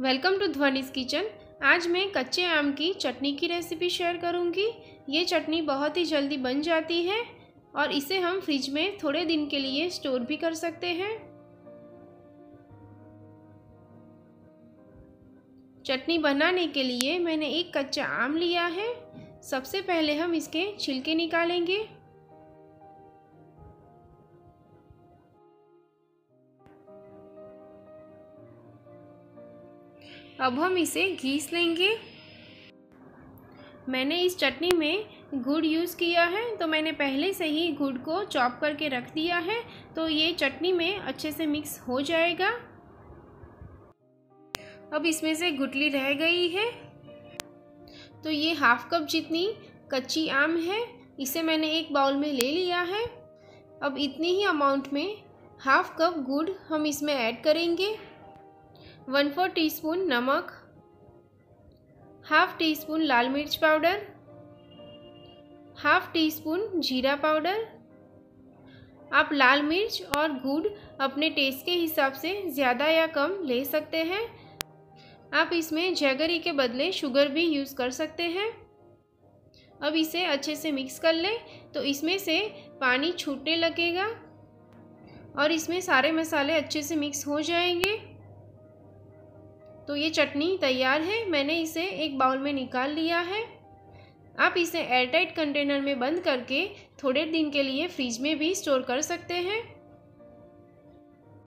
Welcome to ध्वनिस kitchen. आज मैं कच्चे आम की चटनी की रेसिपी शेयर करूँगी। ये चटनी बहुत ही जल्दी बन जाती है और इसे हम फ्रिज में थोड़े दिन के लिए स्टोर भी कर सकते हैं। चटनी बनाने के लिए मैंने एक कच्चा आम लिया है। सबसे पहले हम इसके छिलके निकालेंगे। अब हम इसे घीस लेंगे। मैंने इस चटनी में गुड़ यूज़ किया है तो मैंने पहले से ही गुड़ को चॉप करके रख दिया है तो ये चटनी में अच्छे से मिक्स हो जाएगा। अब इसमें से गुटली रह गई है। तो ये हाफ़ कप जितनी कच्ची आम है, इसे मैंने एक बाउल में ले लिया है। अब इतनी ही अमाउंट में हाफ़ कप गुड़ हम इसमें ऐड करेंगे। वन फोर टीस्पून नमक हाफ़ टी स्पून लाल मिर्च पाउडर हाफ़ टी स्पून जीरा पाउडर आप लाल मिर्च और गुड़ अपने टेस्ट के हिसाब से ज़्यादा या कम ले सकते हैं। आप इसमें जैगरी के बदले शुगर भी यूज़ कर सकते हैं। अब इसे अच्छे से मिक्स कर लें तो इसमें से पानी छूटने लगेगा और इसमें सारे मसाले अच्छे से मिक्स हो जाएँगे। तो ये चटनी तैयार है, मैंने इसे एक बाउल में निकाल लिया है। आप इसे एयरटाइट कंटेनर में बंद करके थोड़े दिन के लिए फ्रिज में भी स्टोर कर सकते हैं।